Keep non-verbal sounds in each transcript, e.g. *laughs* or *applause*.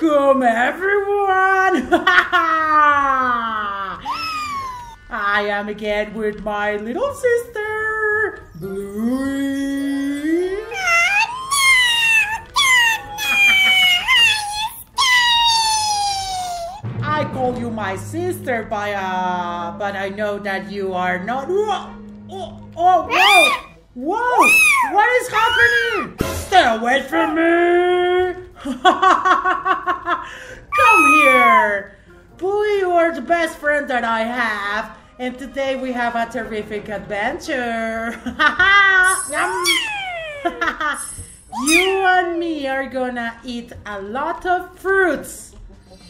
Welcome everyone! *laughs* I am again with my little sister, Bluey. I call you my sister, but uh, but I know that you are not. Whoa! Oh, oh, whoa! Whoa! What is happening? Stay away from me! *laughs* Come here! Bluey, you are the best friend that I have, and today we have a terrific adventure. *laughs* *laughs* You and me are gonna eat a lot of fruits.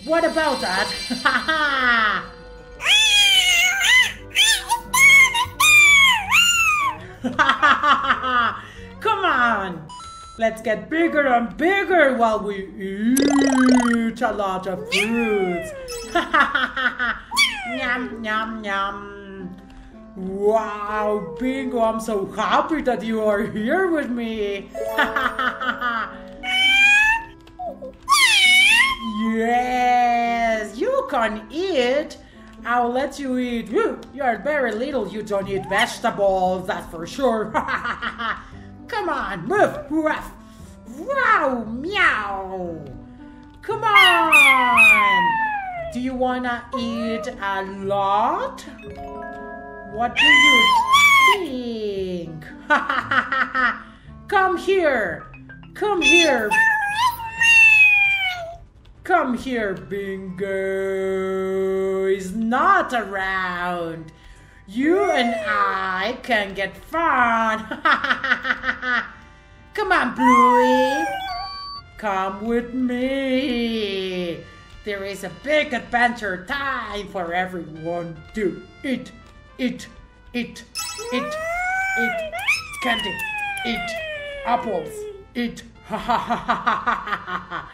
What about that? Let's get bigger and bigger while we eat a lot of fruits. *laughs* Yum, yum, yum. Wow, Bingo, I'm so happy that you are here with me. *laughs* yes, you can eat. I'll let you eat. You're very little, you don't eat vegetables, that's for sure. *laughs* Come on, move. Ruff. Wow, meow. Come on. Do you wanna eat a lot? What do you think? *laughs* Come here. Come here. Come here, Bingo. Is not around. You and I can get fun. *laughs* Come on, Bluey. Come with me. There is a big adventure time for everyone to eat, eat, eat, eat, eat candy, eat apples, eat. Ha ha ha ha ha ha.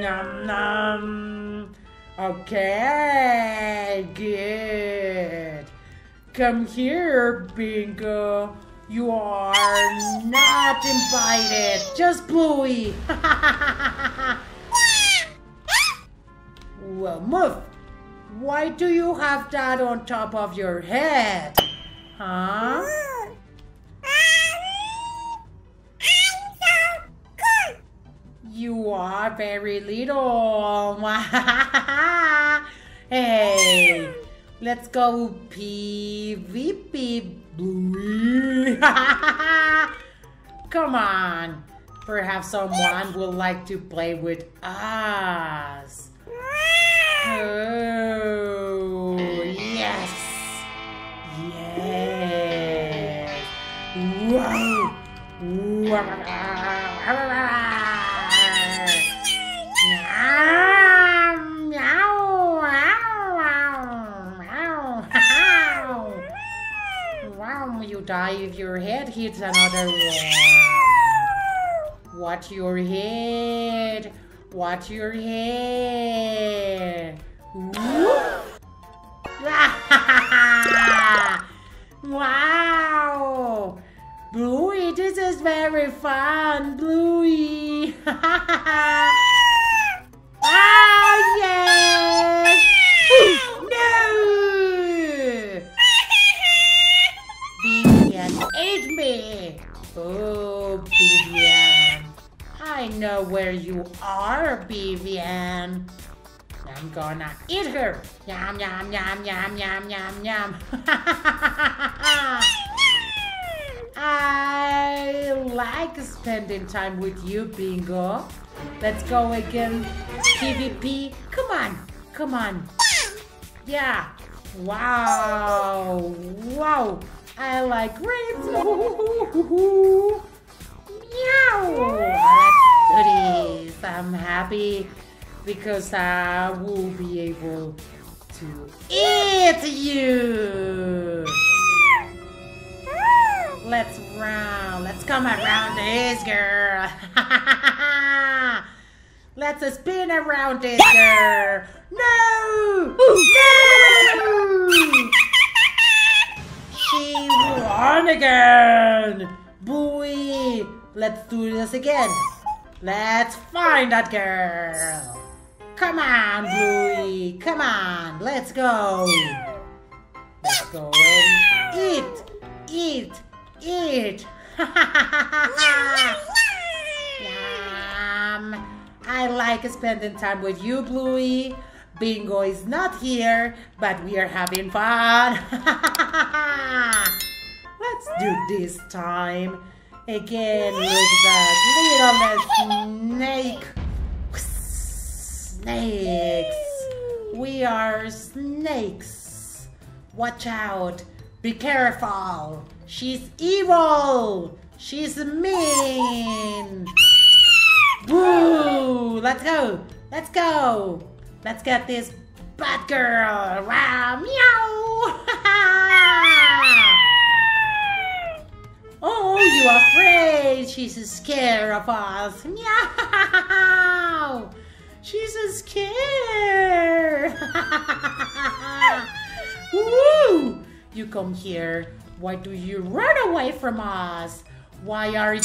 Nom nom. Okay, good. Come here, Bingo. You are not invited. Just Bluey. *laughs* well, move. Why do you have that on top of your head? Huh? You are very little. *laughs* hey, let's go PvP Bluey. *laughs* Come on. Perhaps someone would like to play with us. Oh, yes. Yes. Whoa. Die if your head hits another one. Watch your head. Watch your head. *laughs* wow! Bluey, this is very fun, Bluey. *laughs* I'm gonna eat her. Yum, yum, yum, yum, yum, yum, yum. *laughs* I like spending time with you, Bingo. Let's go again. PvP. Come on. Come on. Yeah. Wow. Wow. I like grapes. *laughs* Meow. Goodies. I'm happy because I will be able to eat you. Let's round. Let's come around this girl. *laughs* Let's spin around this girl. No! No! She won again! Booey! Let's do this again. Let's find that girl. Come on, Bluey. Come on. Let's go. Let's go and eat. Eat. Eat. *laughs* Yum. I like spending time with you, Bluey. Bingo is not here, but we are having fun. *laughs* Let's do this time. Again, with that little snake. Snakes. We are snakes. Watch out. Be careful. She's evil. She's mean. Woo! Let's go. Let's go. Let's get this bad girl. Wow, meow. *laughs* oh, you are afraid? She's scared of us. Meow. She's scared. *laughs* Woo! You come here. Why do you run away from us? Why are you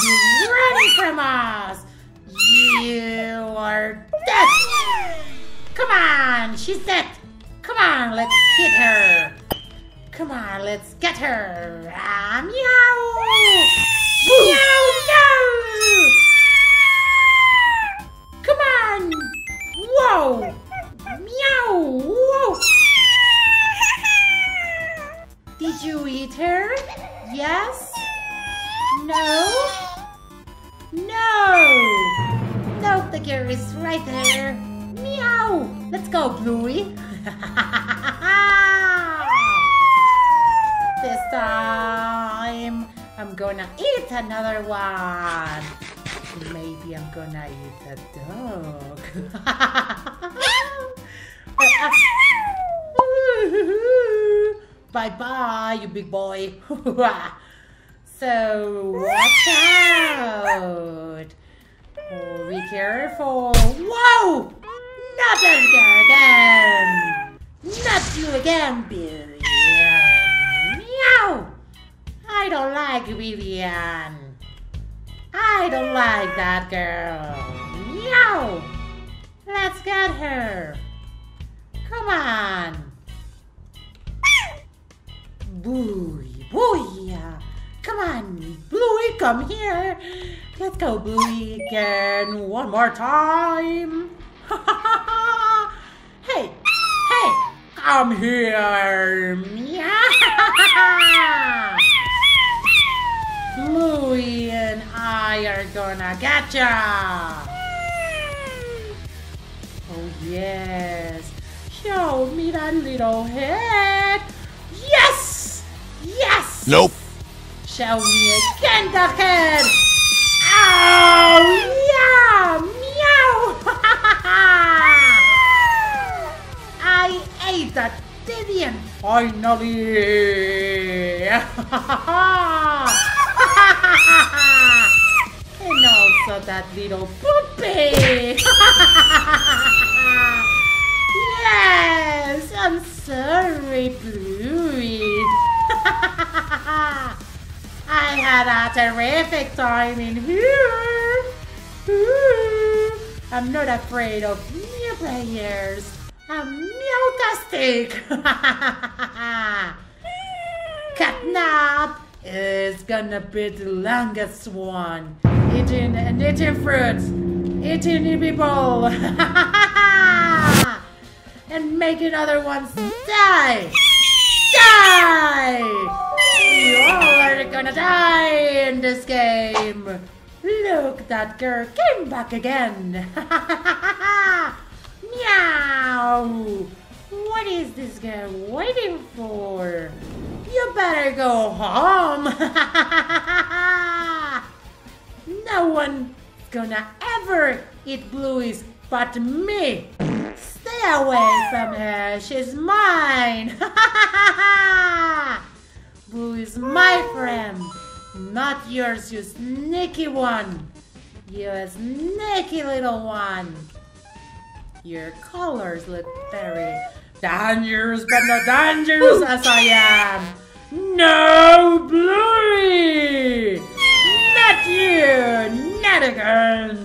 running from us? You are dead. Come on, she's dead. Come on, let's hit her. Come on, let's get her. Ah, meow. Meow, no. Whoa. Meow. Whoa. Did you eat her? Yes? No? No. No, the girl is right there. Meow! Let's go, Bluey. *laughs* this time, I'm gonna eat another one. Maybe I'm gonna eat a dog. *laughs* bye bye, you big boy. *laughs* so, watch out. Oh, be careful. Whoa! Not that again! Not you again, Billy! Meow! I don't like Vivian. I don't like that girl. Meow! Let's get her. Come on. Bluey, Bluey. Come on, Bluey, come here. Let's go, Bluey, again. One more time. *laughs* hey, hey, come here. Meow. Bluey and I are gonna get ya. Yes. Show me that little head. Yes! Yes! Nope. Show me again the head. Ow! Yeah! Meow! *laughs* I ate that Vivian finally! *laughs* and also that little puppy! *laughs* yes! I'm sorry, Bluey! *laughs* I had a terrific time in here! I'm not afraid of new players! I'm mutastic! *laughs* Catnap is gonna be the longest one. Eating and eating fruits, eating people, *laughs* and making other ones die! Die! You're gonna die in this game! Look, that girl came back again! *laughs* Meow! What is this girl waiting for? You better go home! *laughs* no one's gonna ever eat Bluey's but me! Stay away from her, she's mine! *laughs* Bluey's my friend, not yours, you sneaky one! You sneaky little one! Your colors look very dangerous, but not dangerous as I am. No, Bluey! Not you! Not again!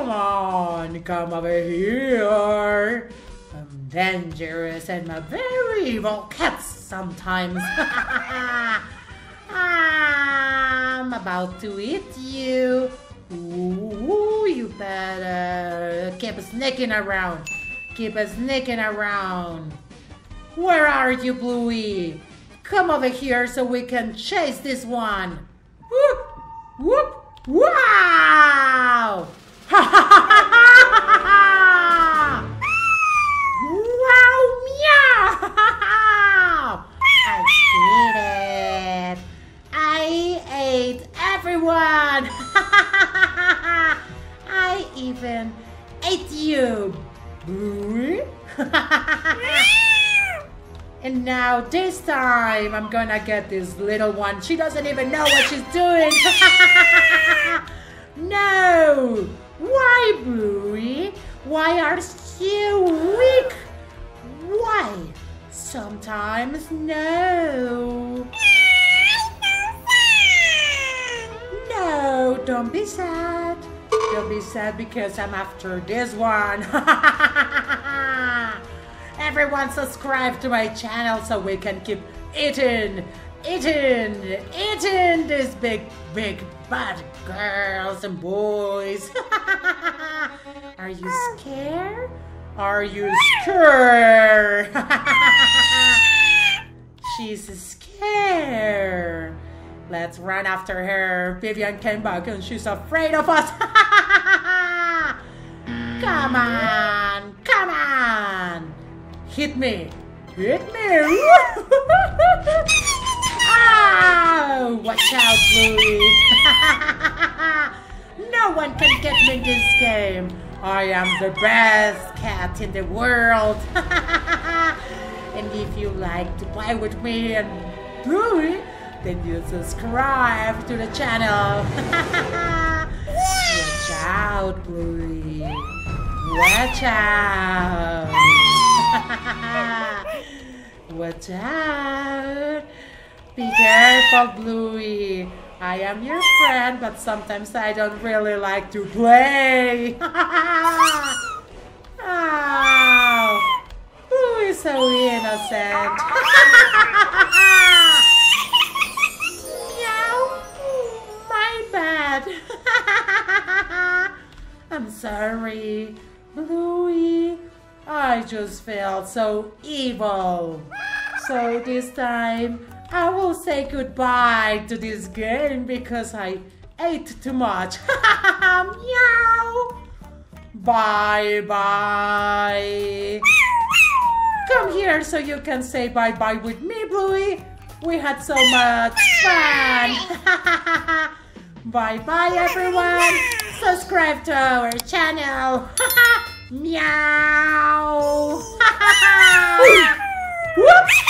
Come on, come over here. I'm dangerous and I'm very evil cat sometimes. *laughs* I'm about to eat you. Ooh, you better keep sneaking around. Keep sneaking around. Where are you, Bluey? Come over here so we can chase this one. Whoop, whoop, wow! Time I'm gonna get this little one. She doesn't even know what she's doing. *laughs* no! Why, Bluey? Why are you weak? Why? Sometimes no. No, don't be sad. Don't be sad because I'm after this one. *laughs* Everyone subscribe to my channel so we can keep eating, eaten, eaten these big, big bad girls and boys. *laughs* Are you scared? Are you scared? *laughs* She's scared. Let's run after her. Vivian came back and she's afraid of us. *laughs* come on, come on. Hit me. Hit me. Oh, watch out, Bluey. *laughs* no one can get me in this game. I am the best cat in the world. *laughs* and if you like to play with me and Bluey, then you subscribe to the channel. *laughs* Watch out, Bluey. Watch out. Watch out. Be careful, Bluey. I am your friend, but sometimes I don't really like to play. *laughs* oh, Bluey is so innocent. *laughs* Meow. My bad. *laughs* I'm sorry, Bluey. I just felt so evil. So this time I will say goodbye to this game because I ate too much. *laughs* Meow! Bye bye! Come here so you can say bye bye with me, Bluey. We had so much fun! *laughs* bye bye, everyone! Subscribe to our channel! *laughs* Meow! Whoops!